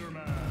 Slenderman.